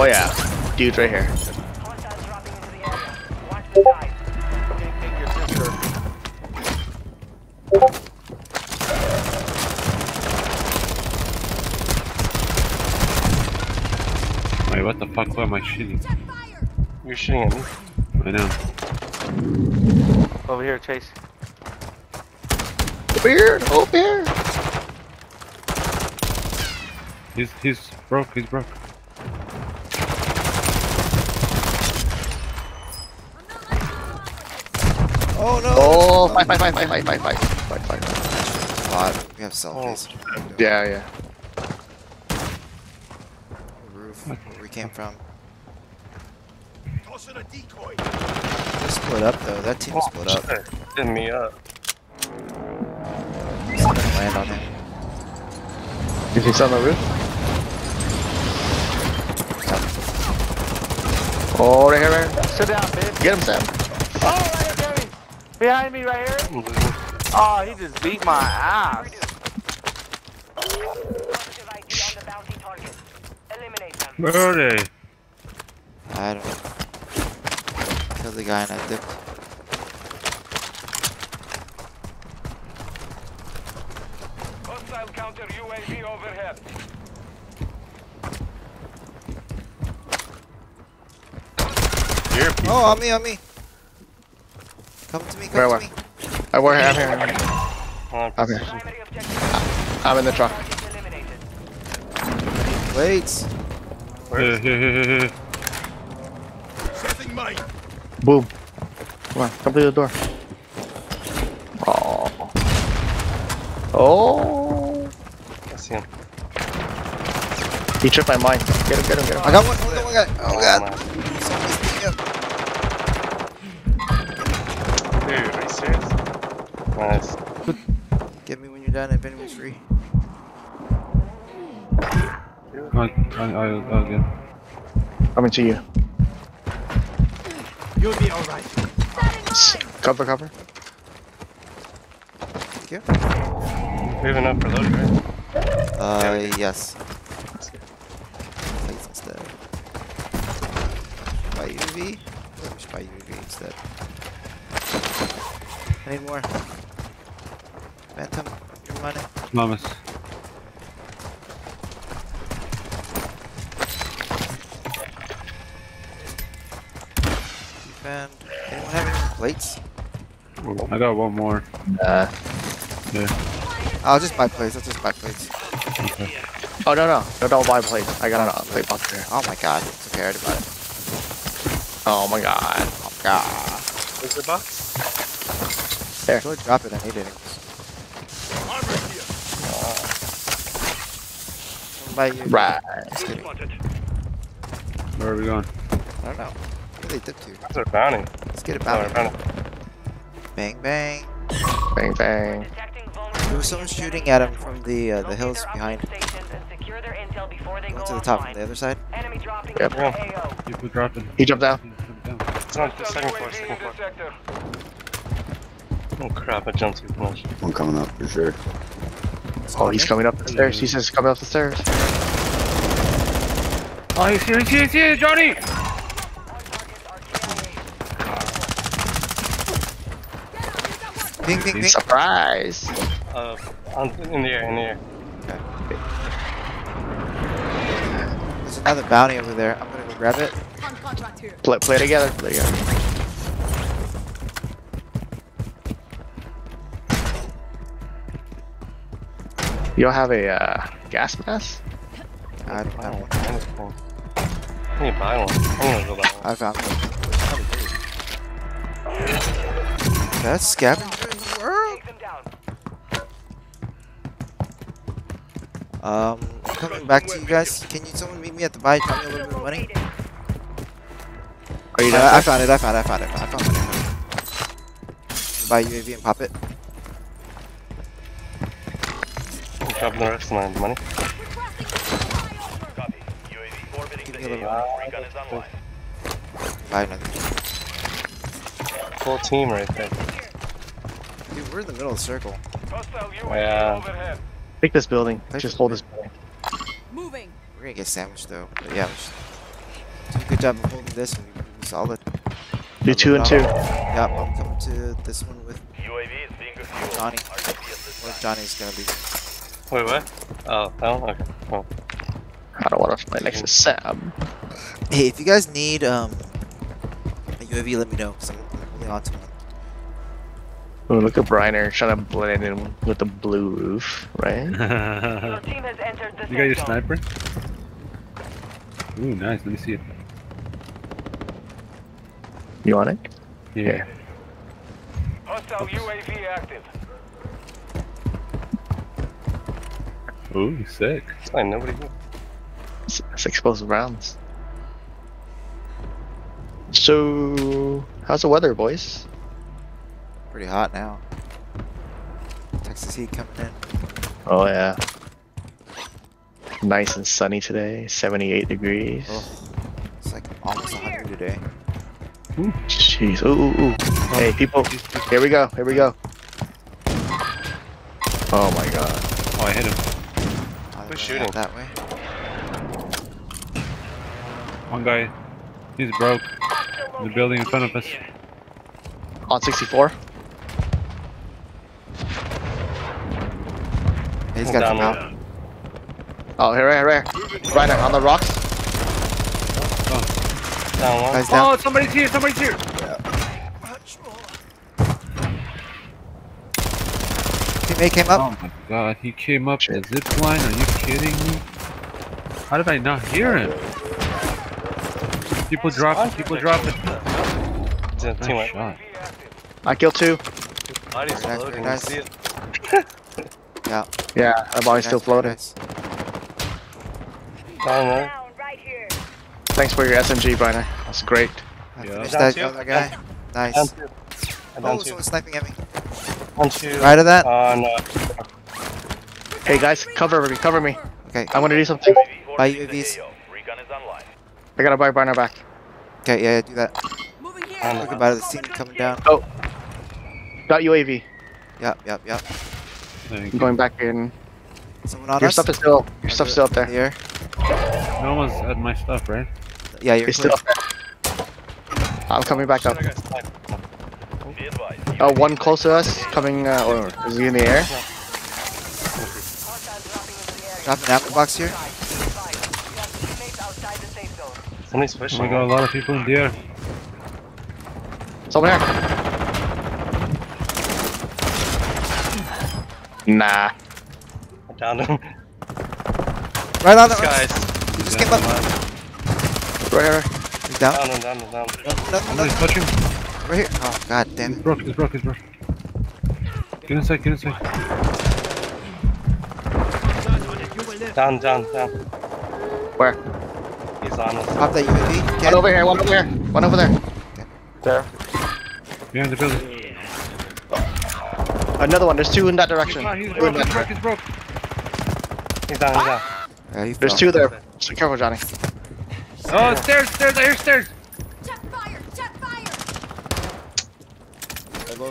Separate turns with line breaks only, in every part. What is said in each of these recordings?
Oh yeah, dude, right here.
Hostiles dropping into the area. Watch the skies.
Can't take your sister.
Wait, what the fuck? Why am I shooting?
You're shooting at me.
I know.
Over here, Chase.
Over here, over here.
He's he's broke. He's broke.
Oh no!
Oh, fight, fight, fight, fight, fight, fight, fight, fight, fight, fight.
Lot. We have selfies. Oh.
Yeah, yeah.
Roof. Where we came from. They split up though. That team oh, split up.
Shit, Hit me up.
It's gonna land on him.
You see some on the roof? Oh, right here, right here.
Sit down, bitch.
Get him, Sam.
Oh, right here, Jerry. Behind me, right here. Oh, he just beat my ass.
Positive ID on the bounty target. Eliminate them.
Where are they?
I don't know. Killed the guy and I dipped.
Hostile counter UAV overhead.
Here,
Oh, on me, on me. Come to me, come
Where,
to
where?
me.
I'm here, I'm here.
Hold on,
Okay.
Primary.
I'm in the truck.
Wait.
Here, here, here, here, here.
Boom. Come on, come through the door. Oh. Oh.
I see him.
He tripped my mind. Get him, get him, get him.
I got one. Oh, my god. Oh god.
Nice.
Get me when you're done. Infinity free.
I, I, I, I'll get.
Coming to you.
You'll be alright.
Cover, cover.
Thank you.
We have enough for those, right?
Uh, yes. Plates instead. Buy UV. Yeah, we buy UV instead. I need more. Phantom, you're running.
Mamas.
Defend. Anyone have any plates?
I got one more.
Uh,
Yeah.
I'll just buy plates. I'll just buy plates.
Okay.
oh, no, no. No, don't buy plate. I got a plate box here.
Oh my god. It's okay. I already bought it.
Oh my god.
Oh my god.
Where's the box?
There.
Go drop it. I need it. Buy UV.
Right.
Just kidding.
Where are we going?
I don't know. Where they dip to?
That's our bounty.
Let's get it
That's our
back.
bounty.
Bang bang.
Bang, bang.
There was someone shooting at him from the uh, the hills behind.
Stations and secure their intel before they
Go
go
to the top
offline.
on the other side.
Enemy dropping
Yep.
into the AO.
People dropping.
He jumped down.
Jump down.
It's on the second floor, second floor. Oh crap, I jumped too much.
One coming up for sure.
Oh, he's coming up the stairs. He says coming up the stairs.
Oh, he's here, he's here, he's here, Johnny!
Ping ping ping.
Surprise.
Uh, on, in the air, in the air.
There's another bounty over there. I'm gonna go grab it.
Play, play together. Play together. You don't have a uh, gas mask?
I don't
I
have
don't
one.
find this thing. I need to buy one. I'm gonna go buy one.
I found one. That's scavenger in the world.
Take them down.
Um, coming back to you guys. Can you someone meet me at the buy? Tell me a little bit of money.
Are you done?
I found it. I found it. I found it. I found money. Buy UAV and pop it.
I'm the rest of my money.
Give me a little money. Buy another.
Full team right there.
Dude, we're in the middle of the circle.
Yeah.
Take this building. Just hold this building.
We're gonna get sandwiched though. But yeah, we should- good job of holding this one. You're solid.
Do two and two.
Yeah, I'm coming to this one with
UAV is being refueled.
Johnny.
RTB
Where. Johnny's gonna be.
Wait, what? Oh, oh, okay. Oh.
I don't want to play next to Sam.
Hey, if you guys need um a UAV, let me know. Cause I'm I'm holding on to one.
Oh, look at Briner trying to blend in with the blue roof, right?
Your team has entered the
you got your sniper? Ooh, nice. Let me see it.
You want it?
Yeah.
Hostile UAV active.
Ooh, sick.
It's fine, nobody here.
It's, it's explosive rounds. So, how's the weather, boys?
Pretty hot now. Texas heat coming in.
Oh yeah. Nice and sunny today, 78 degrees.
Oh, it's like almost 100 today.
Ooh, Jeez, ooh, ooh, ooh. Hey, people, here we go, here we go. Oh my god.
Oh, I hit him.
Oh,
Who's
they're going
shooting?
That way.
One guy. He's broke. The building in front of us.
On 64.
Hey, he's got to
Down
come
low.
out.
Oh, here, here, here. Right there, on the rocks.
Oh, down one.
Guys down.
Oh, somebody's here. Somebody's here.
Teammate came up.
Oh my god, he came up the zip line. Are you kidding me? How did I not hear him? People dropping. People dropping.
It's a
Nice shot.
I killed two.
Body's
nice,
floating.
nice.
see it?
Yeah.
Yeah, that body's still
Nice, very
floating.
nice.
Down there.
Down right here.
Thanks for your SMG, Briner. That's great.
I
Yeah.
finished
Down
that
two.
other guy. Nice.
Down two. I'm
Oh,
down
someone's sniping at me.
Down two.
Right of that?
Uh, no.
Hey guys, cover me, cover me.
Okay.
I'm gonna do something.
Buy
orbiting the
UAVs.
AO. Recon is online.
I gotta buy Briner back.
Okay, yeah, yeah, do that.
I'm
Look about. The team coming down. Oh.
Got UAV.
Yep, yep, yep.
I'm going back in.
Someone on
Your
us?
stuff is still, your stuff's still up there.
Here.
No one's at my stuff, right?
Yeah, you're
It's
clear.
still up there. I'm coming back up.
Be advised.
Oh, one close to us, coming, uh, or is he in the air?
Hostiles dropping into the area.
Drop an apple box here.
Be advised. You have teammates outside the safe zone.
Somebody's
Oh
pushing.
my god, a lot of people in the air.
Someone here. Nah.
I downed him.
Right on the
This guy's
He just came up.
Right here.
He's down.
down and down down.
No, no, no,
Somebody's touching.
Right here. Oh, god damn
He's
it.
broke. He's broke. He's broke. Get inside. Get inside.
Down, down, down.
Where?
He's on us.
Pop that UAV.
One
Get
over here, one over there. One over there.
There.
Behind the building.
Another one. There's two in that direction.
Ah, he's broke.
that
He's broke. He's broke.
He's down, he's down.
Yeah, he
There's
fell.
two there. So careful, Johnny.
Oh, stairs. Stairs. I hear stairs.
Ten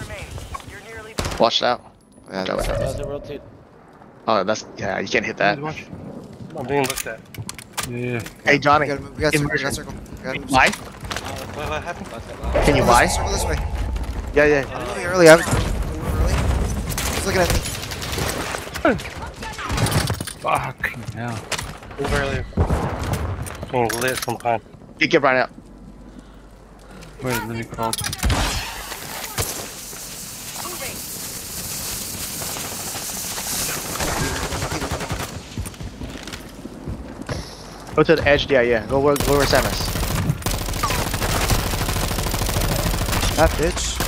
remain. You're nearly
Watch out.
Yeah,
Watch out,
that's-
Oh, that's yeah. You can't hit that.
I'm being looked at.
Yeah.
Hey,
We
Johnny.
gotta. We got circle. We got circle. We gotta move.
Buy?
What, what happened?
Can you
Circle
buy?
this- Circle this way.
Yeah, yeah.
I'm moving early. I was early. He's looking at me.
Fucking hell.
Move earlier. Being lit from behind.
You get right out.
Wait, let me call.
Go to the edge. Yeah, yeah. Go where, go where Sam is.
That bitch.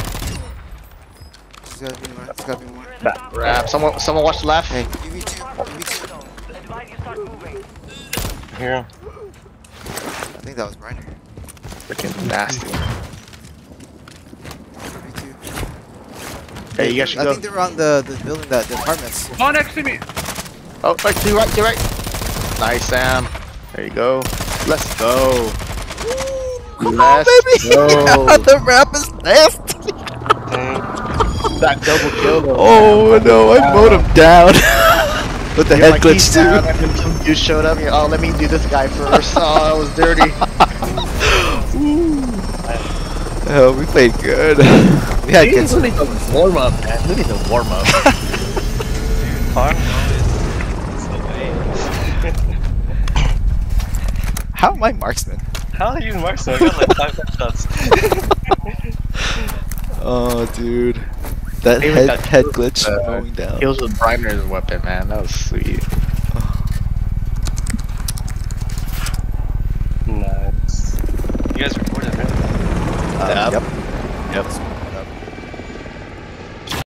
There's gotta be more. There's gotta be more.
Grab. Someone, someone watch the left.
Hey, UV2. UV2.
zone. Advise you start moving.
Here.
I think that was Briner.
Freaking nasty. Hey, you guys should
I
go.
I think they're on the, the building, that the apartments.
Oh, next to me.
Oh, right, to your right, to your right. Nice, Sam. There you go. Let's go.
Come
Let's
on, baby!
go.
the Rapp is nasty!
That double kill. though.
Oh no, I mowed him down. With the
You're
head
like,
glitch too.
down," and then some dude showed up. You're, oh, let me do this guy first. Oh, that was dirty.
Oh, we played good. we had good.
need a warm up, man. We need a warm up.
Farm is so lame.
How am I marksman?
How are you marksman? I got like five headshots.
Oh, dude. That head, head glitch
uh,
going down.
Heals with Briner's weapon, man. That was sweet. nice. You guys recorded, right? Uh, yep. Yep. yep.